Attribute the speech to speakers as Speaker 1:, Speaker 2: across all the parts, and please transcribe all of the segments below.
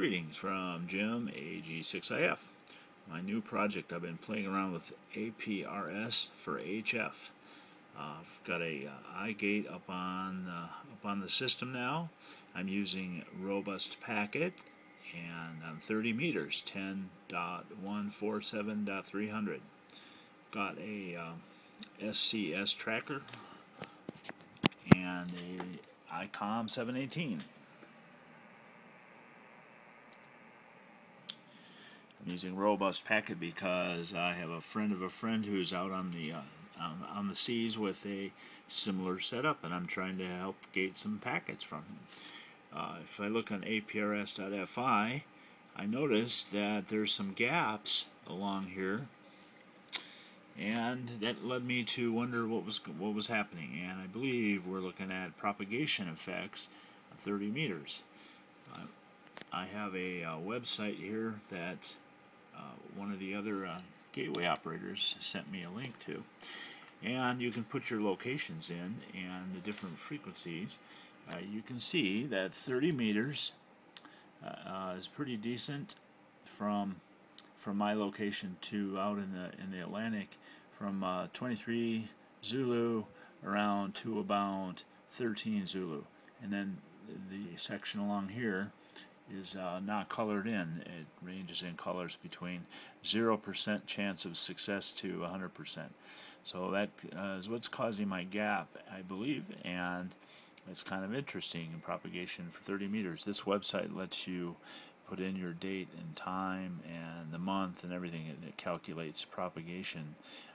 Speaker 1: Greetings from Jim AG6IF. My new project, I've been playing around with APRS for HF. Uh, I've got a uh, iGate up on, uh, up on the system now. I'm using Robust Packet and I'm 30 meters, 10.147.300. Got a SCS uh, tracker and a ICOM 718. Using robust packet because I have a friend of a friend who's out on the uh, on, on, the seas with a similar setup, and I'm trying to help gate some packets from him. Uh, if I look on aprs.fi, I notice that there's some gaps along here, and that led me to wonder what was what was happening. And I believe we're looking at propagation effects, 30 meters. Uh, I have a uh, website here that one of the other uh, gateway operators sent me a link to. And you can put your locations in and the different frequencies. Uh, you can see that 30 meters uh, is pretty decent from from my location to out in the in the Atlantic from uh, 23 Zulu around to about 13 Zulu and then the section along here is uh, not colored in. It ranges in colors between 0% chance of success to 100%. So that uh, is what's causing my gap, I believe, and it's kind of interesting in propagation for 30 meters. This website lets you put in your date and time and the month and everything, and it calculates propagation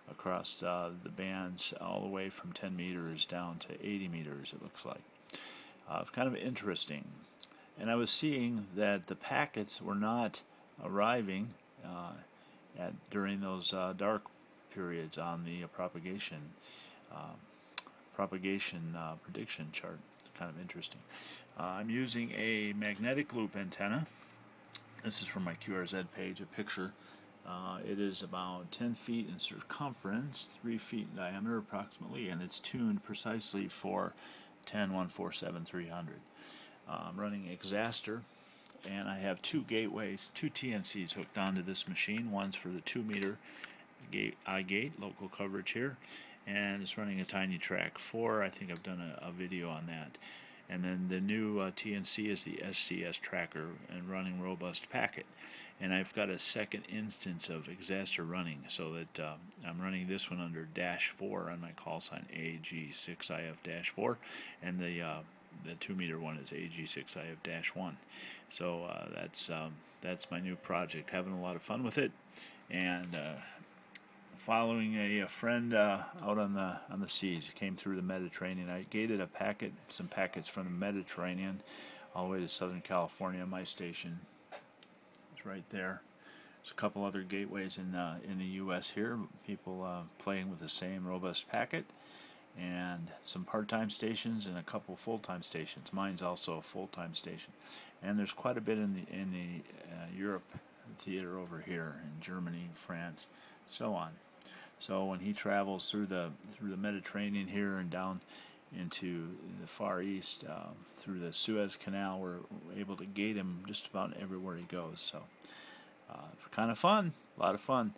Speaker 1: across uh, the bands all the way from 10 meters down to 80 meters, it looks like. Uh, it's kind of interesting and I was seeing that the packets were not arriving uh, at during those uh, dark periods on the uh, propagation um, propagation uh, prediction chart. Kind of interesting. Uh, I'm using a magnetic loop antenna. This is from my QRZ page, a picture. It is about 10 feet in circumference, 3 feet in diameter approximately, and it's tuned precisely for 10147 300. I'm um, running Xastir and I have two gateways, two TNCs hooked onto this machine. One's for the 2 meter gate, iGate, local coverage here, and it's running a TinyTrak4. I think I've done a, a video on that. And then the new uh, TNC is the SCS tracker and running robust packet. And I've got a second instance of Xastir running, so that uh, I'm running this one under dash 4 on my call sign AG6IF dash 4. and the uh, the two meter one is AG6IF-1. So uh, that's um, that's my new project. Having a lot of fun with it, and uh, following a, a friend uh, out on the on the seas. Came through the Mediterranean. I gated a packet, some packets from the Mediterranean, all the way to Southern California. My station is right there. There's a couple other gateways in uh, in the U.S. here. People uh, playing with the same robust packet and some part-time stations and a couple full-time stations. Mine's also a full-time station, and there's quite a bit in the in the uh, Europe theater over here in Germany, France, so on. So when he travels through the through the Mediterranean here and down into the Far East uh, through the Suez Canal, we're able to gate him just about everywhere he goes. So uh, kind of fun, a lot of fun.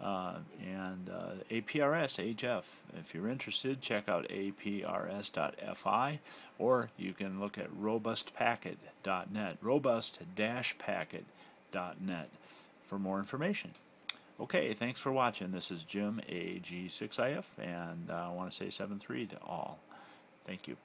Speaker 1: Uh, and uh, APRS HF. If you're interested, check out aprs.fi or you can look at robustpacket.net, robust-packet.net for more information. Okay, thanks for watching. This is Jim AG6IF, and uh, I want to say 7-3 to all. Thank you.